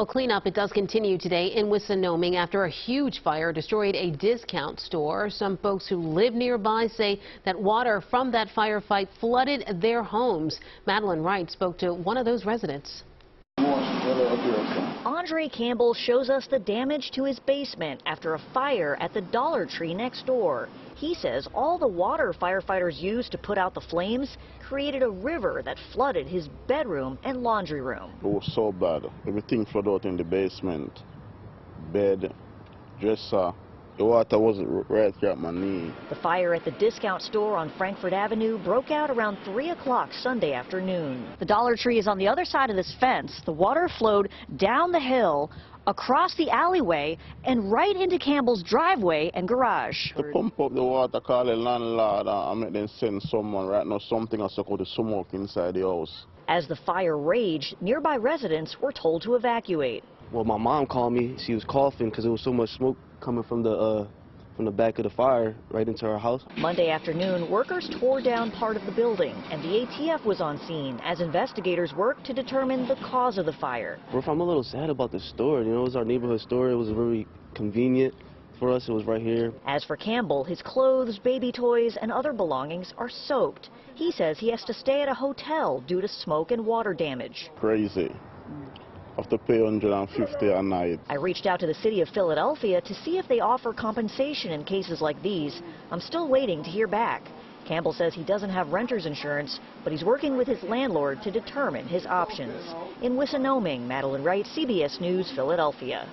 Well, cleanup, it does continue today in Wissinoming after a huge fire destroyed a discount store. Some folks who live nearby say that water from that firefight flooded their homes. Madeleine Wright spoke to one of those residents. Andre Campbell shows us the damage to his basement after a fire at the Dollar Tree next door. He says all the water firefighters used to put out the flames created a river that flooded his bedroom and laundry room. It was so bad. Everything flooded out in the basement. Bed, dresser. The water was right at my knee. The fire at the discount store on Frankford Avenue broke out around 3 o'clock Sunday afternoon. The Dollar Tree is on the other side of this fence. The water flowed down the hill, across the alleyway, and right into Campbell's driveway and garage. To pump up the water, call the landlord uh, and make them send someone right now, something or so the smoke inside the house. As the fire raged, nearby residents were told to evacuate. Well, my mom called me. She was coughing because there was so much smoke coming from the uh, from the back of the fire right into our house. Monday afternoon, workers tore down part of the building, and the ATF was on scene as investigators worked to determine the cause of the fire. I'm a little sad about the store. You know, it was our neighborhood store. It was very convenient for us. It was right here. As for Campbell, his clothes, baby toys, and other belongings are soaked. He says he has to stay at a hotel due to smoke and water damage. Crazy have to pay 150 a night. I reached out to the city of Philadelphia to see if they offer compensation in cases like these. I'm still waiting to hear back. Campbell says he doesn't have renter's insurance, but he's working with his landlord to determine his options. In Wissinoming, Madeleine Wright, CBS News, Philadelphia.